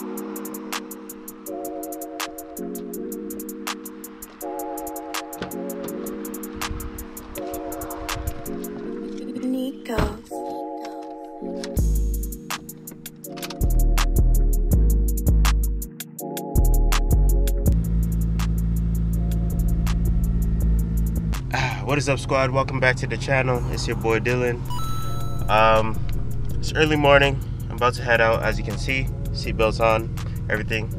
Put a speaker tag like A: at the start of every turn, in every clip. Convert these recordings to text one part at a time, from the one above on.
A: Ah, what is up squad? Welcome back to the channel. It's your boy dylan. Um it's early morning. I'm about to head out as you can see seatbelts on everything.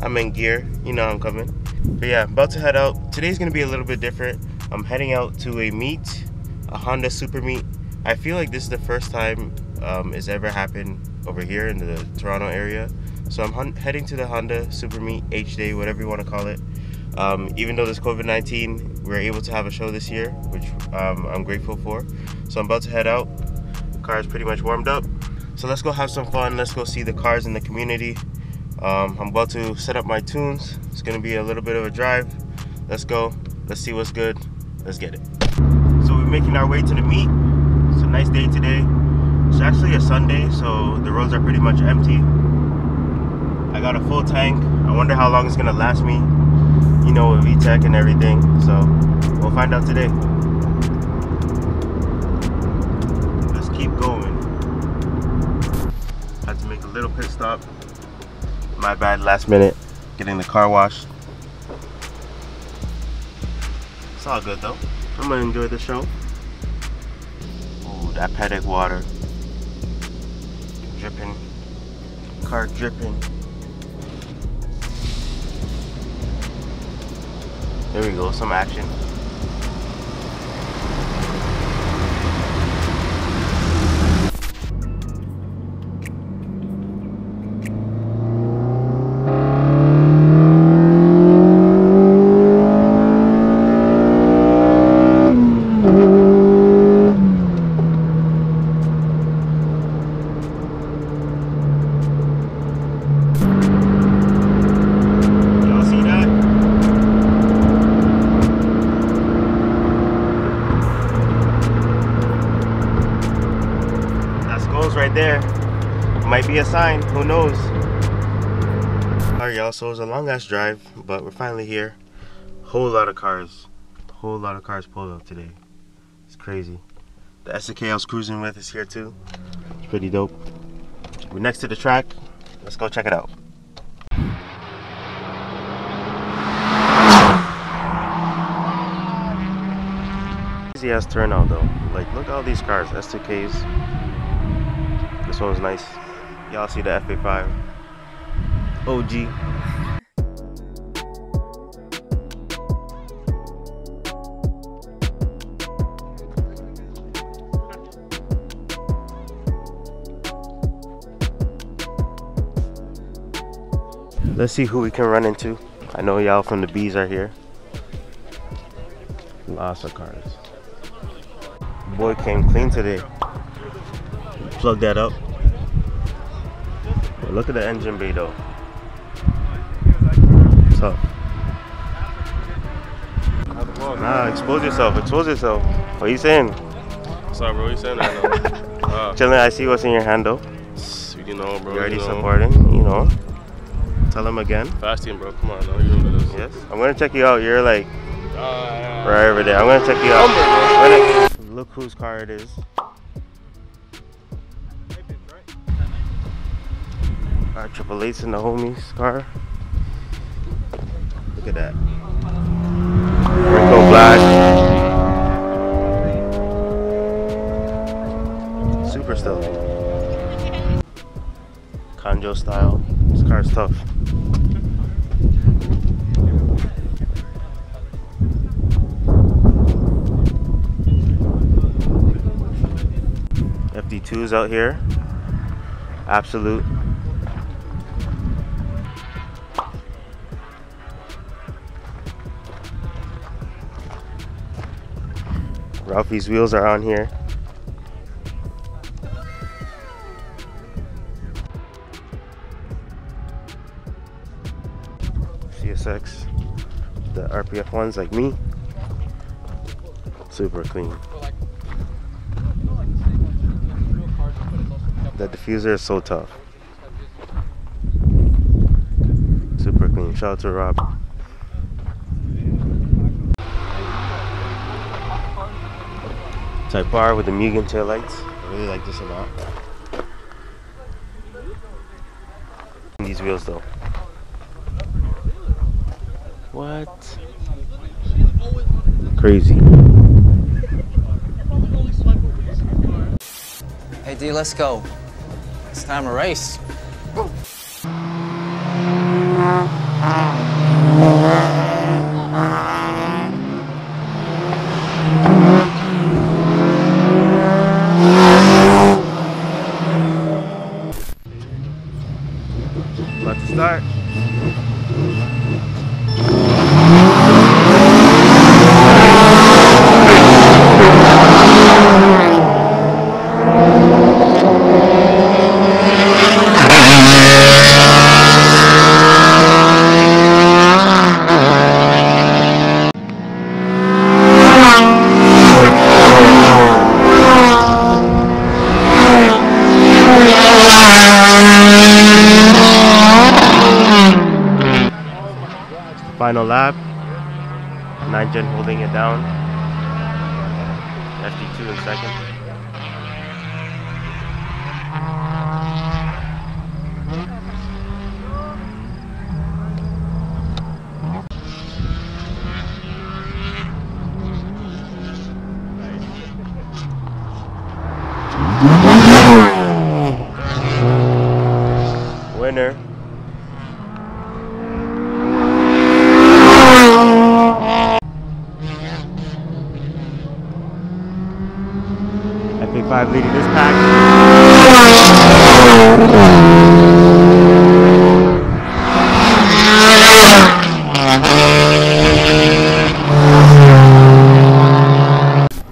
A: I'm in gear you know i'm coming. But yeah about to head out. Today's gonna be a little bit different. I'm heading out to a meet a honda super meet. I feel like this is the first time um, it's ever happened over here in the toronto area. So i'm heading to the honda super meet h day whatever you want to call it. Um, even though there's COVID-19, we are able to have a show this year, which um, I'm grateful for. So I'm about to head out. Car is pretty much warmed up. So let's go have some fun. Let's go see the cars in the community. Um, I'm about to set up my tunes. It's gonna be a little bit of a drive. Let's go. Let's see what's good. Let's get it. So we're making our way to the meet. It's a nice day today. It's actually a Sunday, so the roads are pretty much empty. I got a full tank. I wonder how long it's gonna last me you know, with VTEC and everything. So we'll find out today. Stop. My bad, last minute. Getting the car washed. It's all good though. I'm gonna enjoy the show. Ooh, that Pedic water. Dripping. Car dripping. There we go, some action. Knows? Alright y'all, so it was a long ass drive, but we're finally here. Whole lot of cars. Whole lot of cars pulled up today. It's crazy. The SK I was cruising with is here too. It's pretty dope. We're next to the track. Let's go check it out. Easy ass turnout though. Like look at all these cars, S2Ks. This one's nice. Y'all see the FA5 OG. Let's see who we can run into. I know y'all from the bees are here. Lots of cars. Boy came clean today plug that up. Look at the engine bay though. What's up? Nah, expose yourself, expose yourself. What are you saying?
B: What's up, bro? You saying that
A: uh, Chilling, I see what's in your handle.
B: You know, bro.
A: You already
B: you know.
A: supporting, you know. Tell them again.
B: Fasting, bro. Come on, no, you know this.
A: Yes. I'm gonna check you out. You're like uh, right over there. I'm gonna check you out. Look whose car it is. Our Triple Eight's in the homies car. Look at that. Rico Black. Super stealthy. Kanjo style. This car's tough. FD2s out here. Absolute. Ralphie's wheels are on here. CSX, the RPF ones like me, super clean. The diffuser is so tough. Mm, Shout out to Rob. Type R with the Mugen tail lights. I really like this a lot. These wheels though. What? Crazy.
C: Hey D, let's go. It's time to race.
A: Mm-hmm. Down. FD2 in second. Winner. FA5 leading this pack.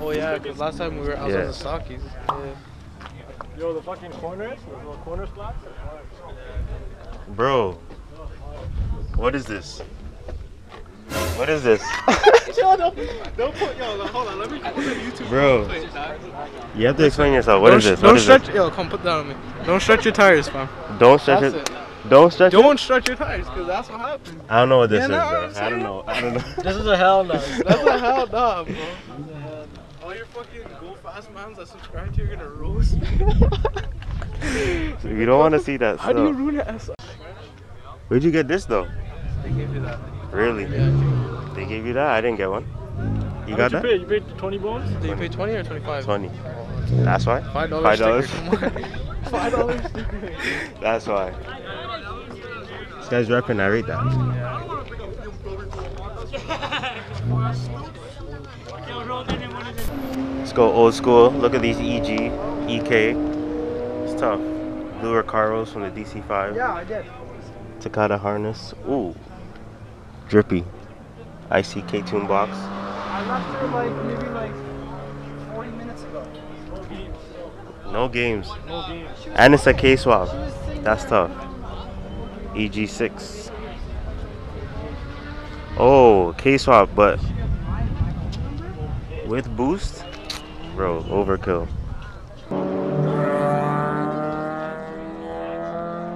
D: Oh yeah, because last time we were out
A: Yeah.
D: of the Stockies. Yeah.
E: Yo, the fucking corners, the corner spots.
A: Bro. What is this? What is this?
E: yo, don't, don't put, yo, no, hold on, let me put the YouTube.
A: Bro. You have to explain yourself. What
D: don't
A: is this?
D: Don't
A: What is
D: stretch.
A: this?
D: Yo, come put that on me. Don't stretch your tires, fam.
A: Don't stretch
D: That's
A: it.
D: it.
A: Don't stretch it.
D: Don't stretch your tires, because that's what happened.
A: I don't know what this
D: Yeah,
A: is,
D: know
A: bro.
D: I'm
A: don't know. I don't know.
E: This is a hell no.
D: That's a hell no, bro. All your fucking go fast mans that subscribe to you are gonna roast.
A: you don't want to see that
D: How do you ruin it?
A: Where'd you get this though?
D: they gave you that.
A: Really?
D: Yeah.
A: They gave you that? I didn't get one. You
E: How
A: got that?
E: you paid? You paid 20 bones?
D: Did you pay twenty or twenty-five?
A: 20. That's why?
D: Five dollars.
A: Five dollars.
D: Five dollars.
A: That's why. This guy's repping. I read that. Let's go old school. Look at these EG, EK. It's tough. Blue Recaros from the DC5.
E: Yeah, I did.
A: Takata harness. Ooh. Drippy. ICK tune box.
E: I left her like maybe like 40 minutes ago.
A: No games.
E: No game.
A: And it's a K swap. That's tough. EG6. Oh, K swap, but with boost? Bro, overkill.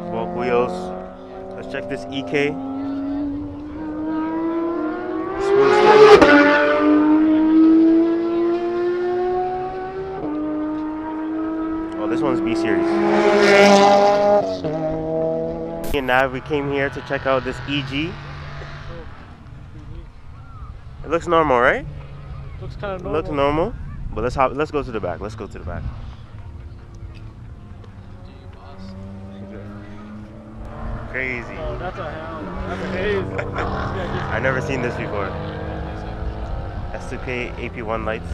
A: Smoke wheels. Let's check this EK. Oh, this one's B series. Me and Nav, we came here to check out this EG. It looks normal, right?
E: Looks kind of normal.
A: looks normal. But let's hop, let's go to the back. Let's go to the back. Crazy.
E: Oh, that's a hell. That's a haze. yeah,
A: I never seen this before. S2K AP1 lights.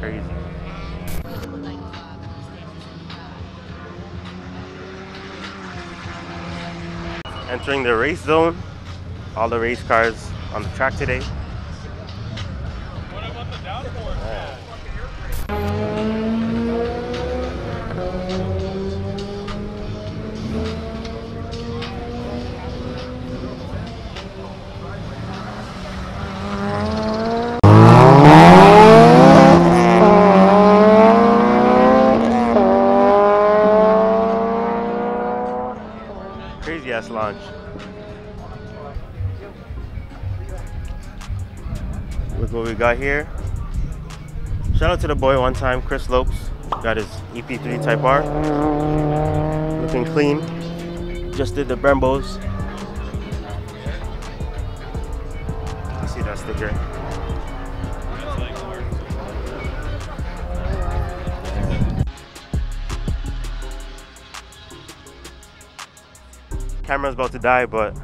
A: Crazy. Entering the race zone. All the race cars on the track today. best lunch. Look what we got here. Shout out to the boy one time, Chris Lopes. Got his EP3 Type R. Looking clean. Just did the Brembos. See that sticker. Camera's about to die, but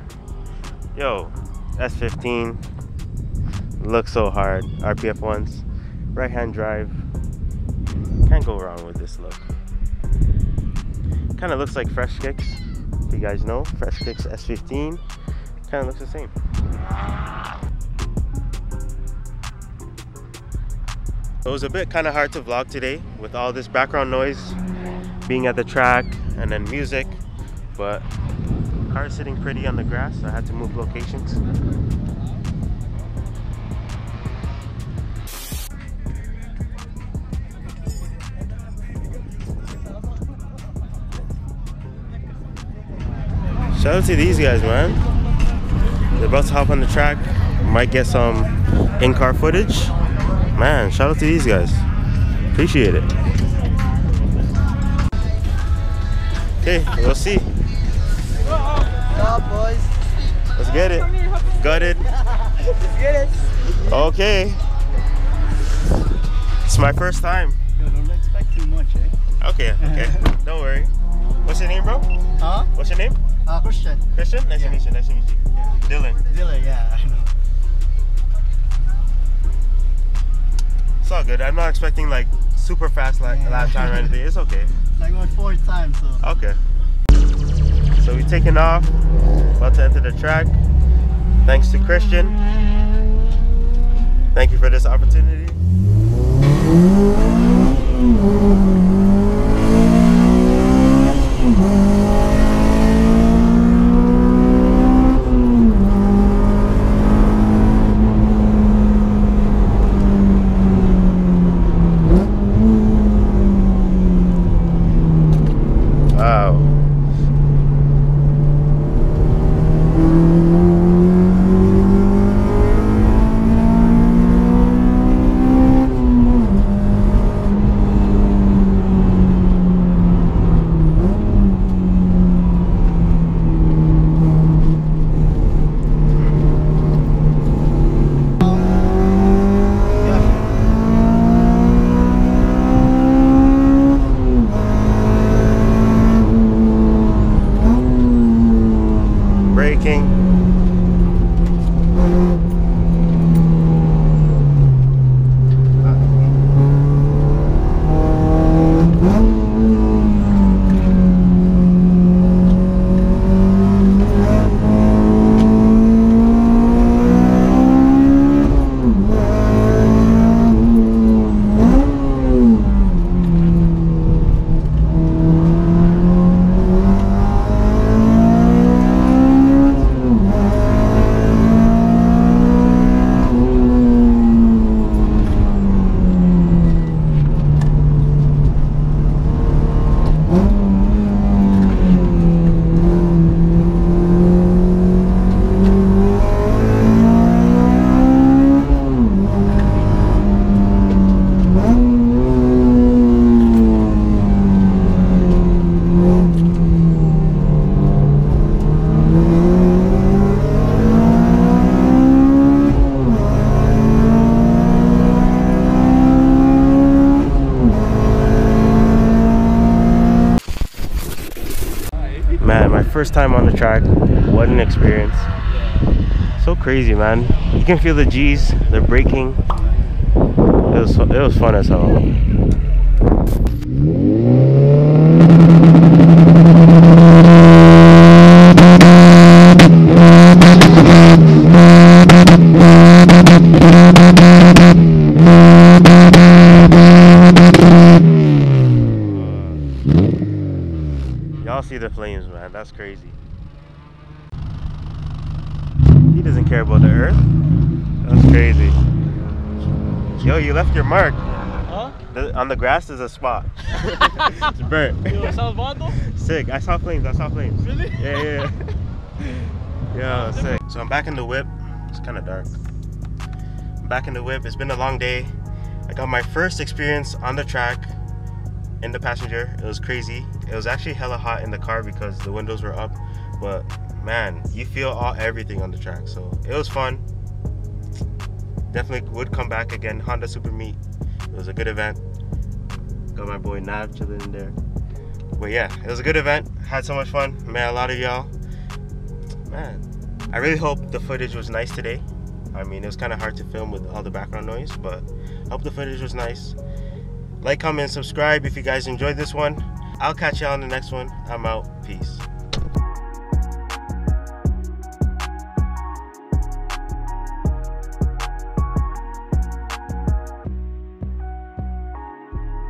A: yo, S15 looks so hard. RPF ones, right hand drive. Can't go wrong with this look. Kind of looks like Fresh Kicks. If you guys know, Fresh Kicks S15 kind of looks the same. It was a bit kind of hard to vlog today with all this background noise being at the track and then music, but car is sitting pretty on the grass, I had to move locations. Shout out to these guys, man. They're about to hop on the track. Might get some in-car footage. Man, shout out to these guys. Appreciate it. Okay, we'll see.
E: Up, boys.
A: Let's get it. Got it.
E: Let's get it.
A: Okay. It's my first time.
E: Yo, don't expect too much, eh?
A: Okay, okay. Don't worry. What's your name, bro?
E: Huh?
A: What's your name?
E: Uh, Christian.
A: Christian? Nice to meet you. Nice to meet you.
E: Yeah.
A: Dylan.
E: Dylan, yeah, I know.
A: It's all good. I'm not expecting like super fast like
E: Yeah.
A: last time or anything. It's okay.
E: It's like my fourth time, so.
A: Okay. So we're taking off. About to enter the track. Thanks to Christian. Thank you for this opportunity. On the track. What an experience. So crazy, man. You can feel the G's, the braking. It was it was fun as hell. Y'all see the flames, man. That's crazy. Doesn't care about the earth. That's crazy. Yo, you left your mark.
D: Huh?
A: The, on the grass is a spot. it's burnt.
D: Yo, Salvando?
A: Sick. I saw flames. I saw flames.
D: Really?
A: Yeah, yeah. yeah. Yo, sick. So I'm back in the whip. It's kind of dark. back in the whip. It's been a long day. I got my first experience on the track in the passenger. It was crazy. It was actually hella hot in the car because the windows were up. But man, you feel all everything on the track. So it was fun. Definitely would come back again. Honda Super Meet. It was a good event. Got my boy Nav chilling in there. But yeah, it was a good event. Had so much fun. Met a lot of y'all. Man, I really hope the footage was nice today. I mean, it was kind of hard to film with all the background noise, but I hope the footage was nice. Like, comment, subscribe if you guys enjoyed this one. I'll catch y'all on the next one. I'm out. Peace.